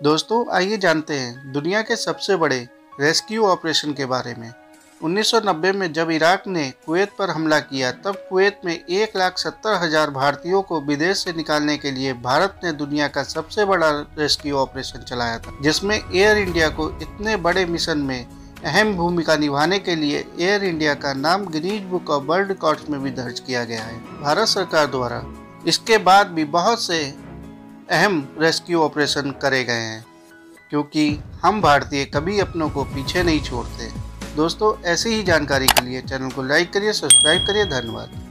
दोस्तों, आइए जानते हैं दुनिया के सबसे बड़े रेस्क्यू ऑपरेशन के बारे में। 1990 में जब इराक ने कुवैत पर हमला किया, तब कुवैत में एक लाख सत्तर हज़ार भारतीयों को विदेश से निकालने के लिए भारत ने दुनिया का सबसे बड़ा रेस्क्यू ऑपरेशन चलाया था, जिसमें एयर इंडिया को इतने बड़े मिशन में अहम भूमिका निभाने के लिए एयर इंडिया का नाम Guinness Book of World Records में भी दर्ज किया गया है। भारत सरकार द्वारा इसके बाद भी बहुत से अहम रेस्क्यू ऑपरेशन करे गए हैं, क्योंकि हम भारतीय कभी अपनों को पीछे नहीं छोड़ते। दोस्तों, ऐसी ही जानकारी के लिए चैनल को लाइक करिए, सब्सक्राइब करिए, धन्यवाद।